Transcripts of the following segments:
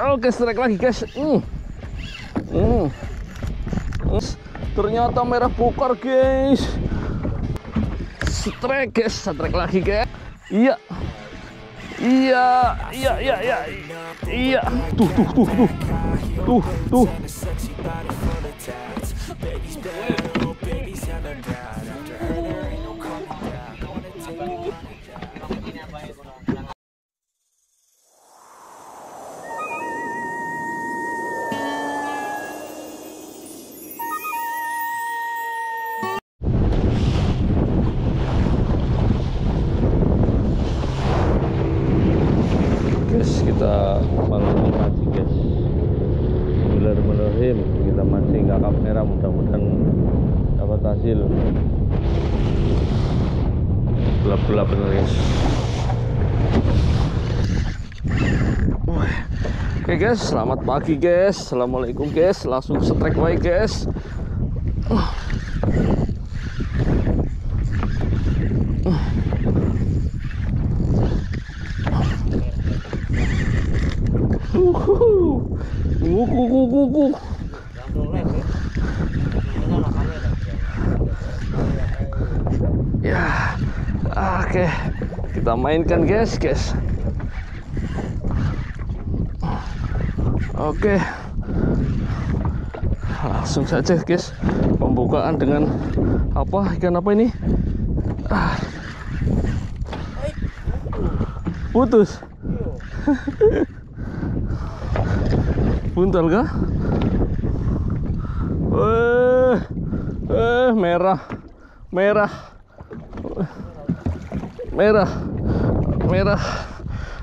Oke, strike lagi guys. Hmm. Hmm. Hmm. Ternyata merah bokar guys. Strike guys, strike lagi guys. Iya. Iya, iya, iya, iya. Iya. Tuh, tuh, tuh, tuh. Tuh, tuh. Malam mati guys Bismillahirrahmanirrahim kita mancing kakap merah mudah-mudahan dapat hasil gelap-gelap bener guys. Oke guys, selamat pagi guys. Assalamualaikum guys. Langsung strike way guys. Uhuhu. Wuku wuku wuku. Ya, oke. Kita mainkan guys, guys. Oke. Langsung saja guys. Pembukaan dengan apa? Ikan apa ini? Putus. Buntal kah? Eh, eh merah, merah, merah, merah.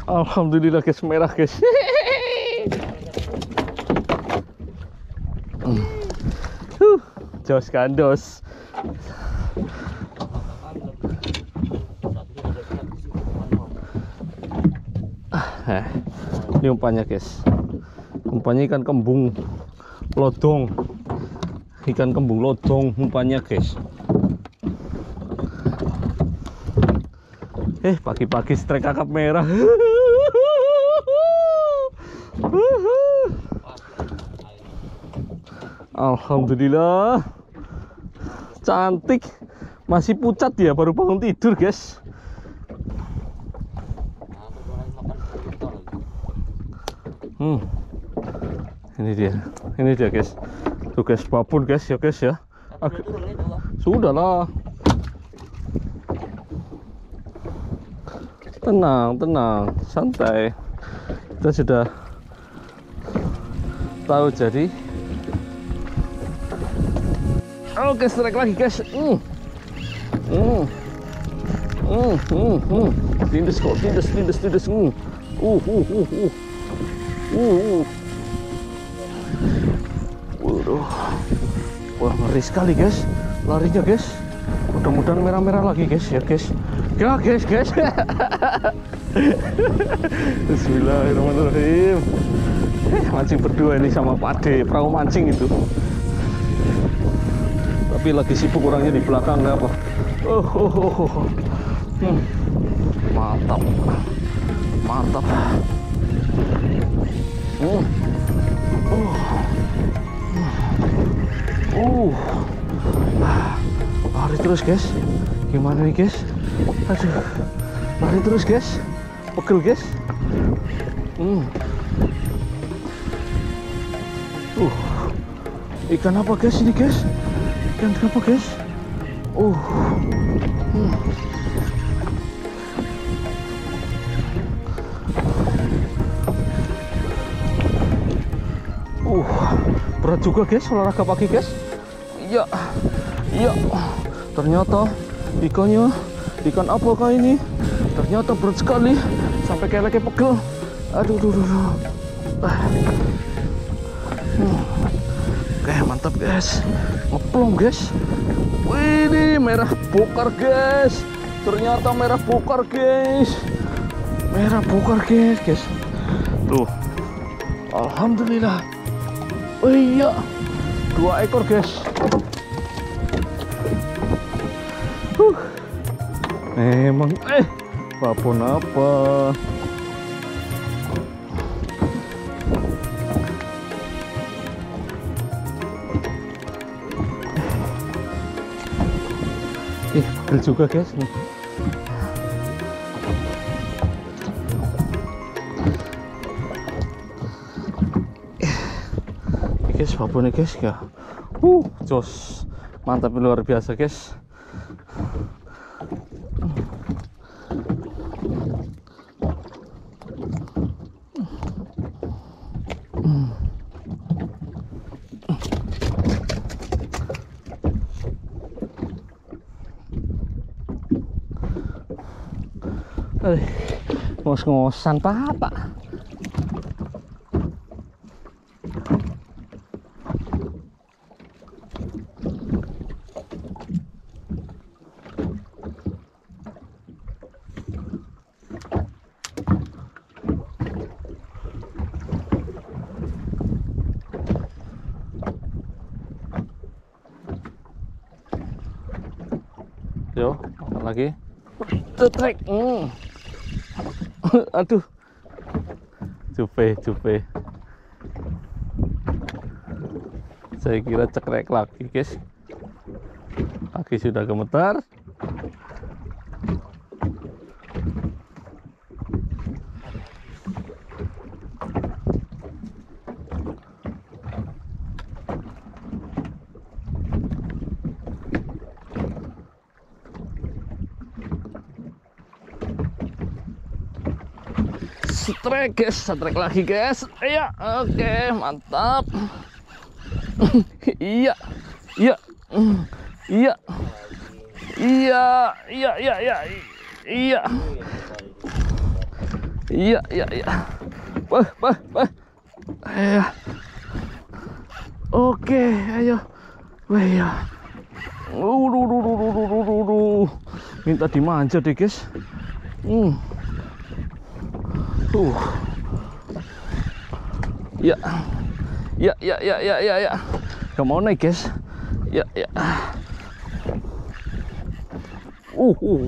Alhamdulillah guys, merah guys. Huh, Jos kandos. Eh, ini umpannya guys umpannya ikan kembung lodong ikan kembung lodong umpannya guys eh pagi-pagi strike kakap merah Alhamdulillah cantik masih pucat ya baru bangun tidur guys Hmm. Ini dia. Ini dia, guys. Tuh guys, babon guys ya, guys ya. Ag- Sudah lah. Tenang, tenang, santai. Kita sudah tahu jadi. Oke, strike lagi, guys. Hmm. Hmm. Hmm, hmm, hmm. Tindas kok, tindas, tindas, tindas. Hmm. Uh, uh, uh, uh. Uh, uh. Waduh. Wah, ngeri sekali, guys. Larinya, guys. Mudah-mudahan merah-merah lagi, guys. Ya, guys. Ya, guys, guys. Bismillahirrahmanirrahim. Eh, mancing berdua ini sama Pak Ade, perahu mancing itu. Tapi lagi sibuk orangnya di belakang, nggak apa. Oh, oh, oh, oh. Hmm. Mantap. Mantap. Hmm. Uh. Uh. Lari terus, guys. Gimana nih, guys? Aduh. Lari terus, guys. Pegel, guys. Hmm. Uh. Ikan apa, guys? Ini, guys? Ikan apa, guys? Uh. Hmm. Uh, berat juga guys olahraga pagi guys. Iya, iya. Ternyata ikannya ikan apakah ini? Ternyata berat sekali sampai lagi pegel. Aduh, aduh, aduh. aduh. Ah. Hmm. Oke, mantap guys. Ngeplong guys. Wih, ini merah bokar guys. Ternyata merah bokar guys. Merah bokar guys, guys. Tuh. Alhamdulillah. Oh iya, dua ekor guys. Emang. Eh apa pun apa. Eh, pegel juga guys. Nih. Eh, guys babonnya eh, guys ya. Uh jos. Mantap luar biasa guys. Ngos-ngosan pak pak Yo, makan lagi. Cetrek. Hmm. Aduh. Cupe, cupe. Saya kira cekrek lagi, guys. Kaki sudah gemetar. Strike guys, strike lagi guys. Iya, oke, mantap. iya, iya, iya, iya, iya, iya, iya, iya, iya, iya, iya. Wah, wah, wah. Iya. Oke, ayo. Wah, ya. Minta dimanja deh guys. Hmm. Uh. Ya. Ya, ya, ya, ya, ya, ya. Gak mau naik, guys. Ya, ya. Uh, uh.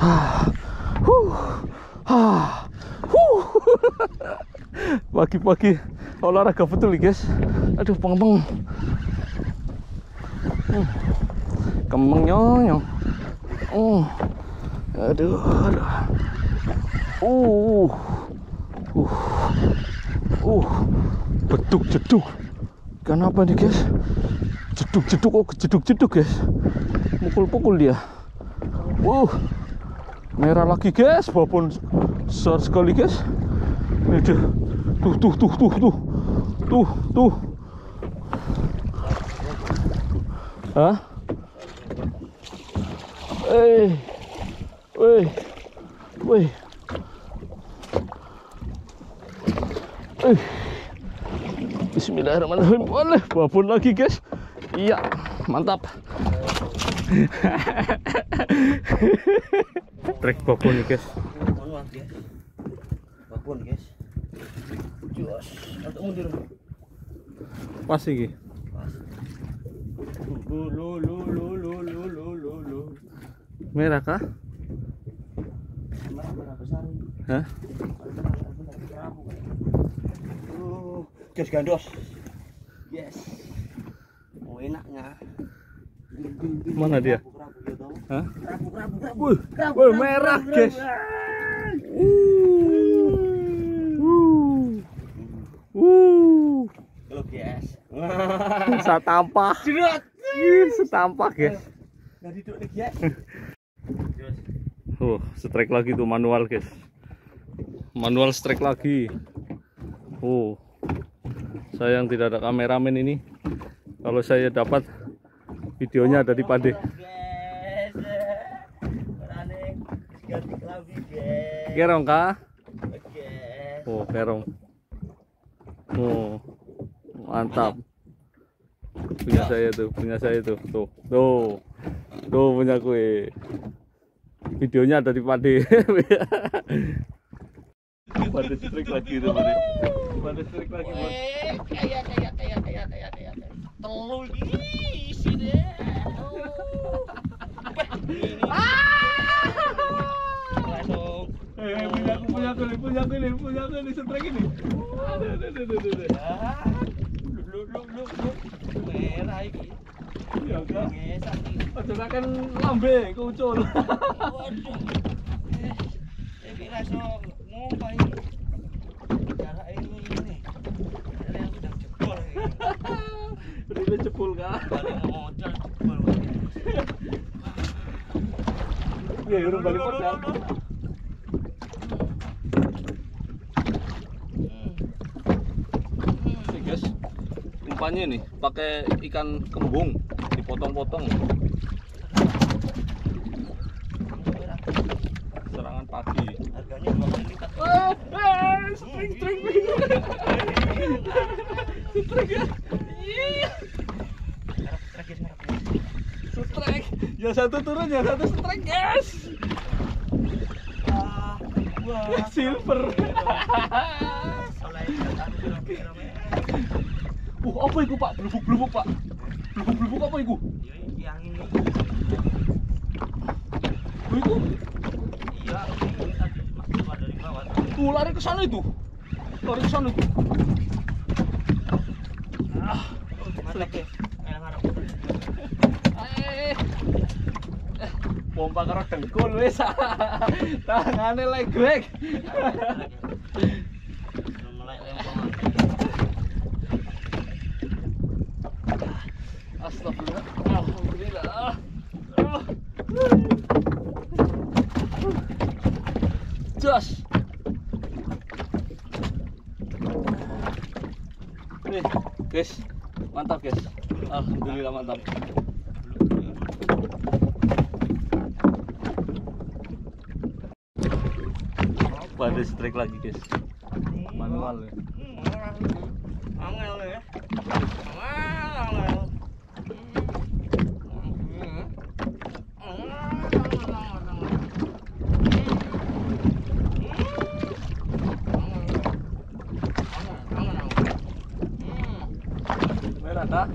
Ah. Ah. Pagi-pagi olahraga betul nih, guys. Aduh, pengembang. Hmm. Kembang nyonyong. Oh. Aduh, aduh. Uh. Uh. Uh. Beduk jeduk. Kenapa nih, guys? Jeduk jeduk oh jeduk jeduk, guys. Mukul-pukul dia. Uh. Merah lagi, guys. Walaupun besar sekali, guys. Ini dia. Tuh, tuh, tuh, tuh, tuh. Tuh, tuh. Hah? Eh. Woi. Woi. Bismillahirrahmanirrahim. Boleh, babon lagi, guys. Iya, mantap. Trek babon nih, guys. Babon, guys. Jos, atau mundur. Pas lu. Merah kah? Hah? Uh, gas gandos. Yes. Oh, enaknya. Mana dia? Hah? Wih, wih merah, guys. Uh. Uh. Uh. Kalau guys. Setampah. Jerot. Setampah, guys. Dari duduk guys. Oh, strike lagi tuh manual, guys. Manual strike lagi. Oh. Sayang tidak ada kameramen ini. Kalau saya dapat videonya ada di Pade. Kerong kah? Oh, kerong. Oh. Mantap. Punya saya tuh, punya saya tuh. Tuh, tuh. Tuh punya kue. Videonya ada di Pade. Strike lagi tuh, Pade. Pade strike lagi, Bos. Eh, kayak kayak kayak kayak kayak kayak telur isi deh. Langsung. Eh, punya aku, punya aku nih, punya aku nih, punya aku nih, strike ini. Aduh, aduh, aduh, aduh, aduh. Ah, lu lu lu lu merah iki Iya kan. ngesak iki Aja kan lambe kucul. waduh eh iki jarak ini ini ada yang udah jebol ini Ribet cepul kan. jebol ini Iya, urung balik modal. Nih guys, umpannya nih pakai ikan kembung dipotong-potong. Serangan pagi. harganya dua kali lipat Eh, eh, string string string ya. Iya, Harap terakhir harap strike. Yang satu turun, yang satu strike, guys. wah wah Silver. Uh, apa itu pak? Belubuk-belubuk pak. Belubuk-belubuk apa itu? Ya, yang ini Oh, itu iya dari bawah tuh lari ke sana itu. Lari ke sana itu. Ah, mata ke elang harap eh. Eh, pompa karo dengkul wis. Tangane legrek. mulai lempeng Astagfirullah. Alhamdulillah. Ah. Jos. Nih, guys. Mantap, guys. Alhamdulillah mantap. Pada strike lagi, guys. Manual ya. angel ya angel Merah kah?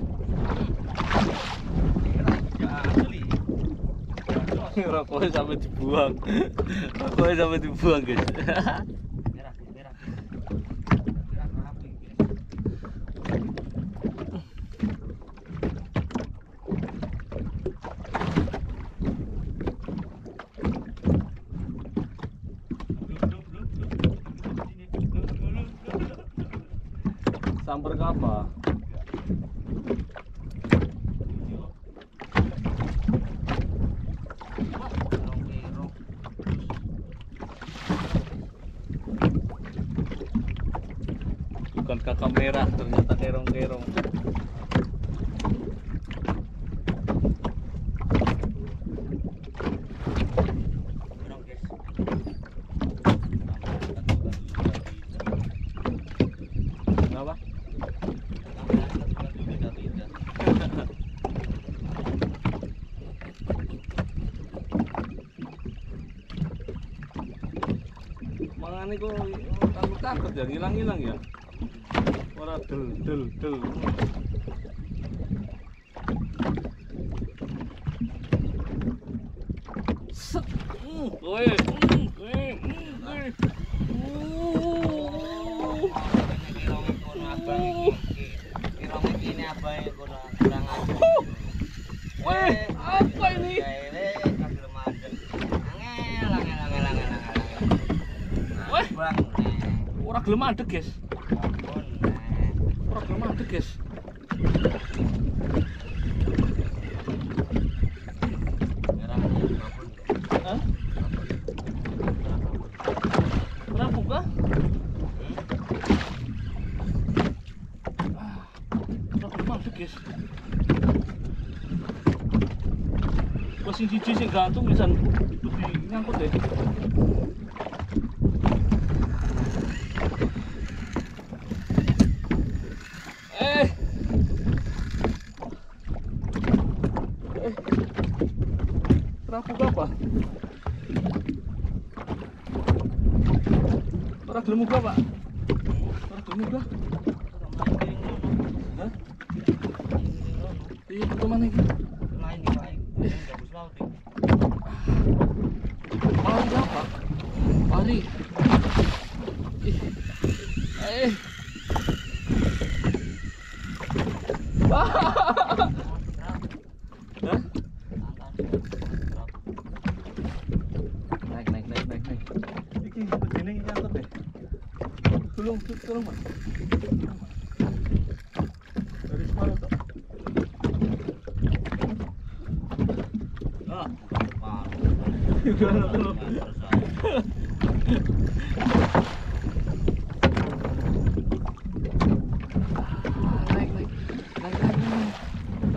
Rokoknya sampai dibuang. Rokoknya sampai dibuang, guys. Samper ke? Bukan kakak merah, ternyata kerong-kerong. Kenapa? Mangane kok takut takut ya hilang-hilang ya. Ora del del del. Set. Hmm, kowe. Hmm, kowe. Hmm, kowe. Uh. Weh, apa ini? Weh, ora gelem adek, guys. Ora gelem adek, guys. Hah? Ora buka? Ah, Ora gelem adek, guys. Wah, sing siji sing gantung pisan lebih nyangkut deh. Eh. Eh. 对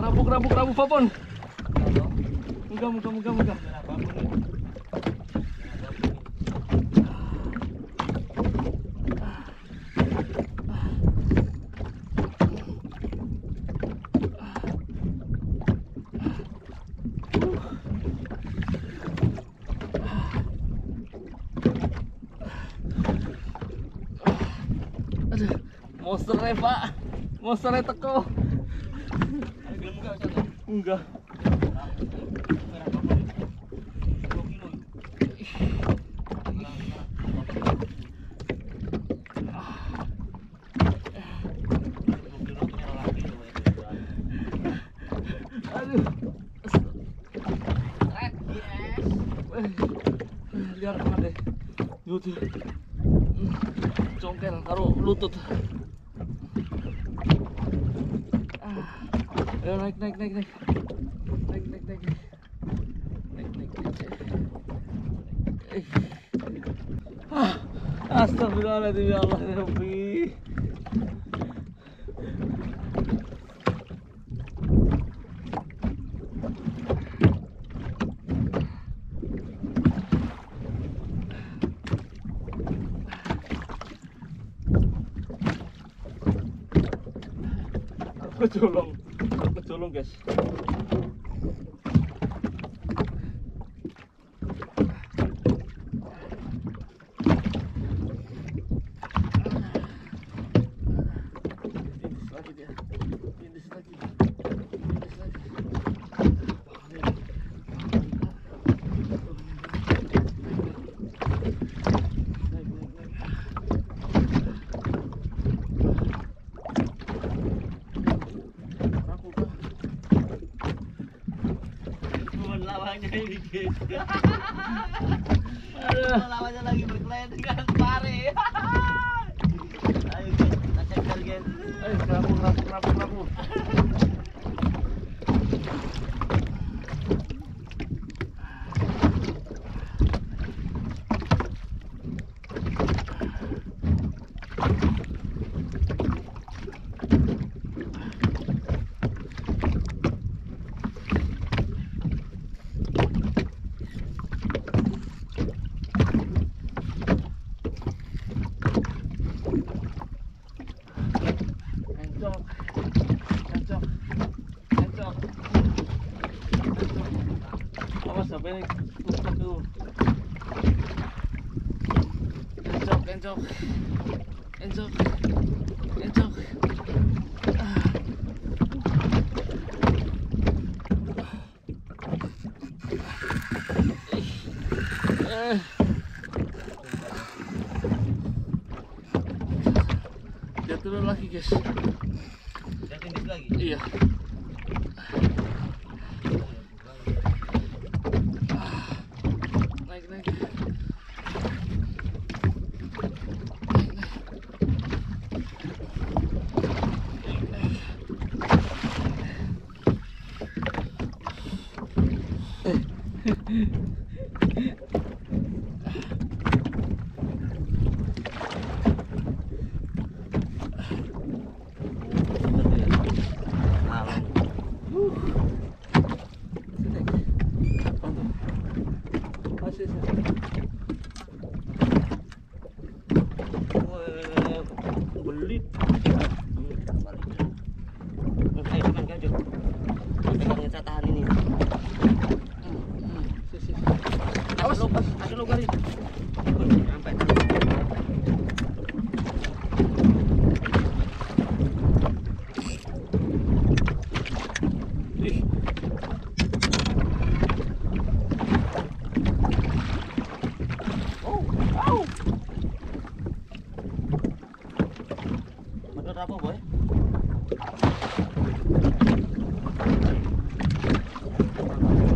Rabuk, rabuk, rabuk, Papon. Muka, muka, muka, muka. Monsternya pak, monsternya teko. Enggak. Aduh. Lihat apa deh. Nyutu. Congkel karo lutut. Ayo naik naik naik naik. Naik naik naik. naik. Naik naik. naik. Eh. Ah. Astagfirullahaladzim ya Allah ya Rabbi. Kecolong guys. Indis lagi dia, indis lagi, indis lagi. Naik, naik, naik. Aku kah? Lawannya ini gitu. Aduh. Lawannya lagi berkelahi dengan pare. Ayo guys, kita cek guys. Eh, kerapu, kerapu, kerapu, kerapu. Encok, encok, encok, encok. Awas sampai ini tutup dulu. Encok. Ah. Eh. Dia turun lagi guys. Ini lagi. Iya. Thank you.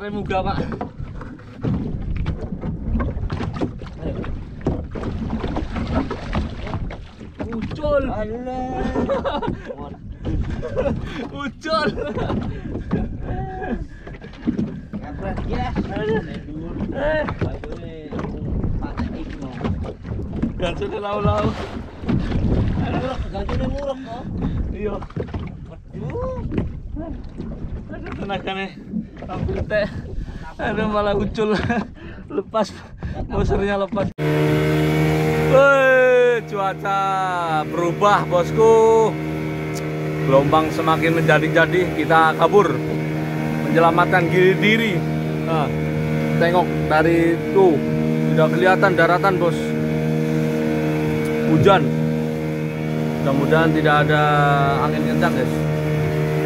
Monsternya muga pak. Ucul, ucul. Itu. gantungnya lau-lau. Murah, kok. Iya, Waduh. ada tenaga nih. Ambil teh. Malah ucul. Lepas, monsternya lepas. Wih, cuaca berubah bosku. Gelombang semakin menjadi-jadi, kita kabur menyelamatkan diri diri. Nah, tengok dari tuh sudah kelihatan daratan bos. Hujan. Mudah-mudahan tidak ada angin kencang guys.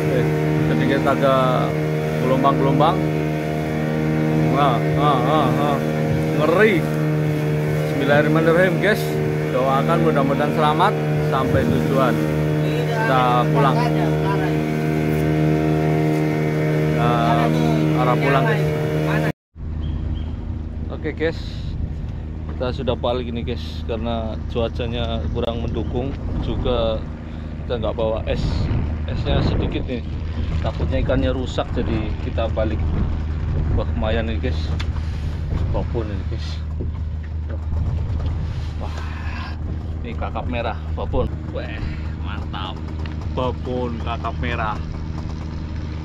Oke, jadi kita ada gelombang-gelombang. Wah, ah, ah, ah. ngeri. Bismillahirrahmanirrahim guys. Doakan mudah-mudahan selamat sampai tujuan. Kita pulang. Nah, arah pulang guys. Oke guys, kita sudah balik ini guys karena cuacanya kurang mendukung juga kita nggak bawa es esnya sedikit nih. Takutnya ikannya rusak jadi kita balik wah lumayan nih guys. Babon ini guys. Wah ini kakap merah babon wah mantap. Babon kakap merah.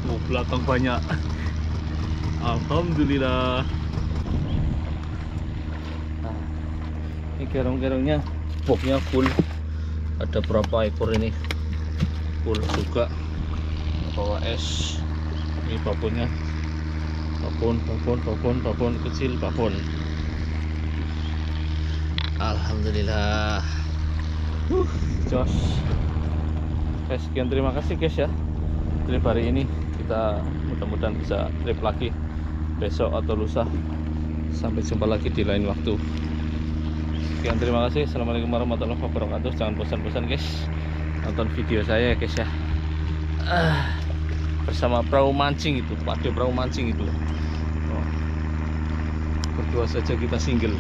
Oh belakang banyak. Alhamdulillah. Nah, ini gerong-gerongnya boxnya full. Ada berapa ekor ini full juga. Bawa es. Ini babonnya. Babon babon babon babon kecil babon. Alhamdulillah. Uh, jos. Oke, sekian. Terima kasih guys ya. Trip hari ini. Kita mudah-mudahan bisa trip lagi besok atau lusa. Sampai jumpa lagi di lain waktu. Sekian. Terima kasih. Assalamualaikum warahmatullahi wabarakatuh. Jangan bosan-bosan guys nonton video saya ya guys ya. Ah, bersama perahu mancing itu pakai perahu mancing itu. Oh. berdua saja kita single